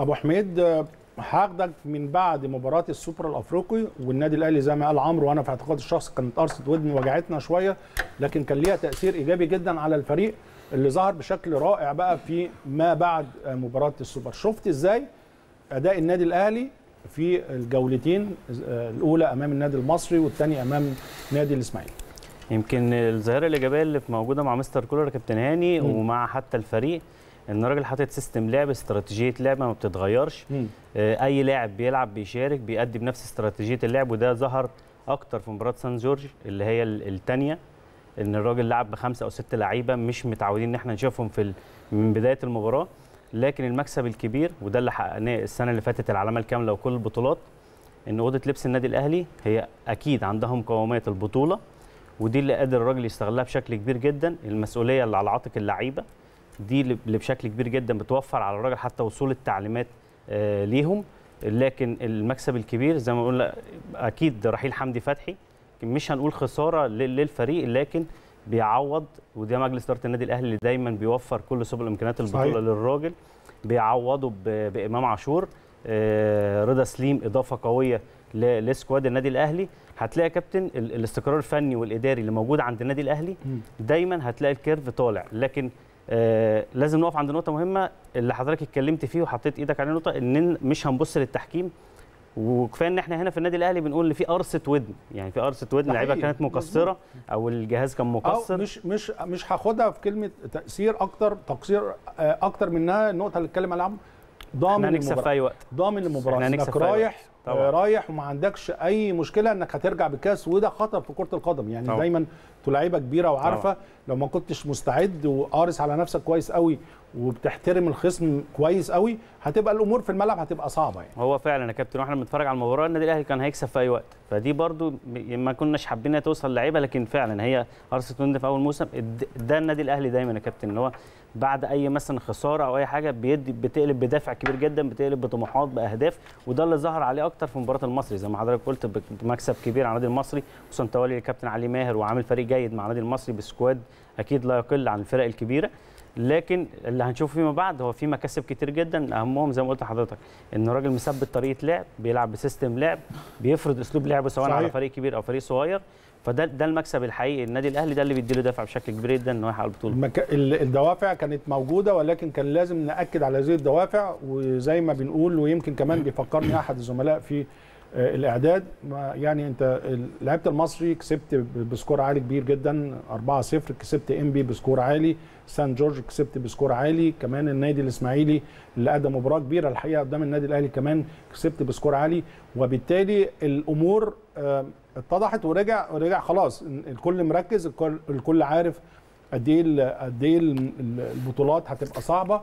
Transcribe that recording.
أبو حميد هاخدك من بعد مباراة السوبر الأفريقي والنادي الأهلي زي ما قال عمرو وأنا في اعتقادي الشخصي كانت قرصه ودن وجعتنا شوية لكن كان ليها تأثير إيجابي جدا على الفريق اللي ظهر بشكل رائع بقى في ما بعد مباراة السوبر شفت إزاي أداء النادي الأهلي في الجولتين الأولى أمام النادي المصري والثانيه أمام نادي الإسماعيلي يمكن الظاهرة الإيجابية اللي موجودة مع مستر كولر كابتن هاني. ومع حتى الفريق إن الراجل حاطط system لعب استراتيجية لعبه ما بتتغيرش. آه، أي لاعب بيلعب بيشارك بيأدي بنفس استراتيجية اللعب وده ظهر أكتر في مباراة سان جورج اللي هي الثانية إن الراجل لعب بخمسة أو ست لعيبة مش متعودين إن إحنا نشوفهم في من بداية المباراة. لكن المكسب الكبير وده اللي حققناه السنة اللي فاتت العلامة الكاملة وكل البطولات إن أوضة لبس النادي الأهلي هي أكيد عندها مقومات البطولة ودي اللي قادر الراجل يستغلها بشكل كبير جدا المسؤولية اللي على عاتق اللعيبة. دي اللي بشكل كبير جدا بتوفر على الراجل حتى وصول التعليمات آه، ليهم لكن المكسب الكبير زي ما قلنا أكيد رحيل حمدي فتحي مش هنقول خسارة لل- للفريق لكن بيعوض وده مجلس إدارة النادي الأهلي اللي دايما بيوفر كل سبل امكانيات البطولة صحيح. للراجل بيعوضوا ب- بإمام عاشور آه، رضا سليم إضافة قوية لسكواد النادي الأهلي هتلاقي يا كابتن ال- الاستقرار الفني والإداري اللي موجود عند النادي الأهلي. دايما هتلاقي الكيرف طالع لكن آه لازم نقف عند نقطة مهمة اللي حضرتك اتكلمت فيه وحطيت إيدك على نقطة إن مش هنبص للتحكيم وكفاية إن إحنا هنا في النادي الأهلي بنقول إن في قرصة ودن يعني في قرصة ودن حقيقي. كانت مقصره أو الجهاز كان مقصر مش مش مش هاخدها في كلمة تأثير أكتر تقصير آه، أكتر منها النقطة اللي اتكلم عليها. ضامن إحنا هنكسب. في أي وقت ضامن المباراة إنك. رايح طبعاً. آه، رايح وما عندكش أي مشكلة إنك هترجع بالكاس وده خطر في كرة القدم. يعني طبعاً. دايما لعيبة كبيرة وعارفة. لو ما كنتش مستعد وقارس على نفسك كويس قوي وبتحترم الخصم كويس قوي هتبقى الأمور في الملعب هتبقى صعبة يعني. هو فعلا يا كابتن وإحنا بنتفرج على المباراة النادي الأهلي كان هيكسب في أي وقت. فدي برضو ما كناش حابين توصل لعيبة لكن فعلا هي وند في أول موسم ده النادي الأهلي دايما يا كابتن. ان هو بعد أي مثلا خسارة أو أي حاجة بيدي بتقلب بدافع كبير جدا بتقلب بطموحات بأهداف وده اللي ظهر عليه أكتر في مباراة المصري. زي ما حضرتك قلت بمكسب كبير على النادي المصري خصوصا تولي الكابتن علي ماهر وعامل فريق جيد مع النادي المصري ب squad أكيد لا يقل عن الفرق الكبيرة. لكن اللي هنشوفه فيما بعد هو في مكاسب كتير جدا. أهمهم زي ما قلت لحضرتك إن الراجل مثبت طريقة لعب بيلعب ب system لعب بيفرض أسلوب لعبه سواء صحيح. على فريق كبير أو فريق صغير. فده ده المكسب الحقيقي. النادي الأهلي ده اللي بيديله دافع بشكل كبير جدا إن هو يحقق البطوله المك... ال- الدوافع كانت موجودة ولكن كان لازم نأكد على هذه الدوافع. وزي ما بنقول ويمكن كمان بيفكرني أحد الزملاء في آه، الإعداد. يعني أنت لعبت المصري كسبت ب score عالي كبير جدا. 4-0 كسبت إنبي ب score عالي. سان جورج كسبت ب score عالي. كمان النادي الإسماعيلي اللي ادى مباراة كبيرة الحقيقة قدام النادي الأهلي كمان كسبت ب score عالي. وبالتالي الأمور آه، اتضحت ورجع ورجع خلاص. الكل مركز الكل, عارف قد إيه ال- البطولات هتبقى صعبة.